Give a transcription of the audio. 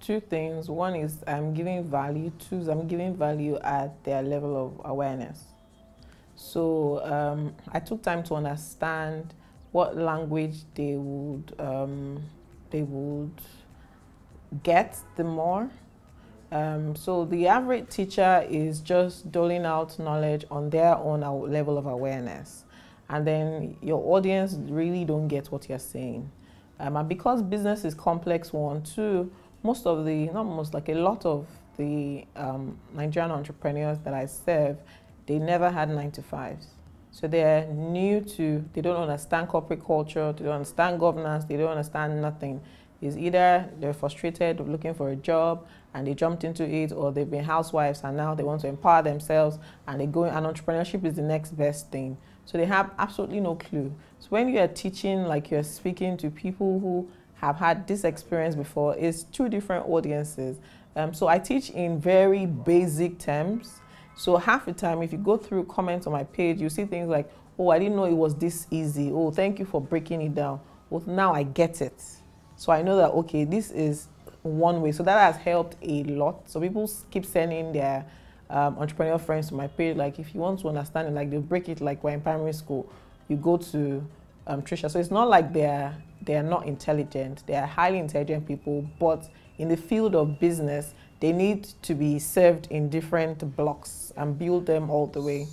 two things. One is I'm giving value. Two is I'm giving value at their level of awareness. So um, I took time to understand what language they would um, they would get the more. Um, so the average teacher is just doling out knowledge on their own level of awareness, and then your audience really don't get what you're saying. Um, and because business is complex one, too, most of the, not most, like a lot of the um, Nigerian entrepreneurs that I serve, they never had nine to fives. So they're new to, they don't understand corporate culture, they don't understand governance, they don't understand nothing. Is either they're frustrated looking for a job and they jumped into it, or they've been housewives and now they want to empower themselves and they go and entrepreneurship is the next best thing. So they have absolutely no clue. So when you are teaching, like you're speaking to people who have had this experience before, it's two different audiences. Um, so I teach in very basic terms. So half the time, if you go through comments on my page, you see things like, oh, I didn't know it was this easy. Oh, thank you for breaking it down. Well, now I get it. So I know that, okay, this is one way. So that has helped a lot. So people keep sending their um, entrepreneurial friends to my page. Like if you want to understand it, like they break it like we're in primary school. You go to um, Tricia. So it's not like they're they're not intelligent. They are highly intelligent people, but in the field of business, they need to be served in different blocks and build them all the way.